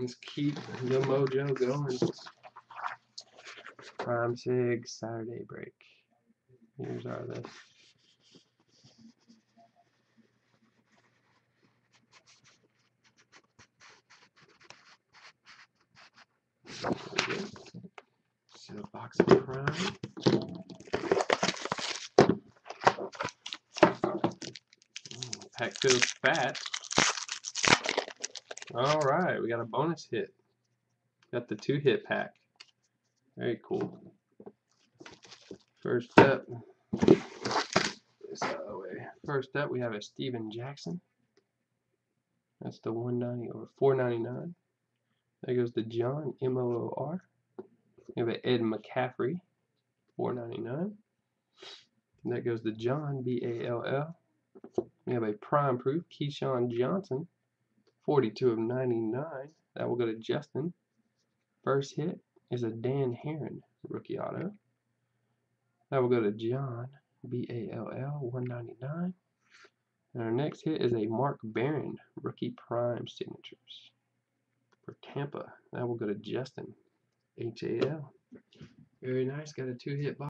Let's keep the mojo going. Prime Sig Saturday break. Here's our list. A box of Prime. Pack feels fat. All right, we got a bonus hit. Got the two hit pack. Very cool. First up, this way. First up, we have a Steven Jackson. That's the 190 or 499. There goes the John M O O R. We have an Ed McCaffrey, 499. And that goes the John B A L L. We have a prime proof Keyshawn Johnson, 42 of 99. That will go to Justin. First hit is a Dan Herron rookie auto. That will go to John B A L L 199. And our next hit is a Mark Barron rookie prime signatures for Tampa. That will go to Justin H A L. Very nice. Got a two hit box.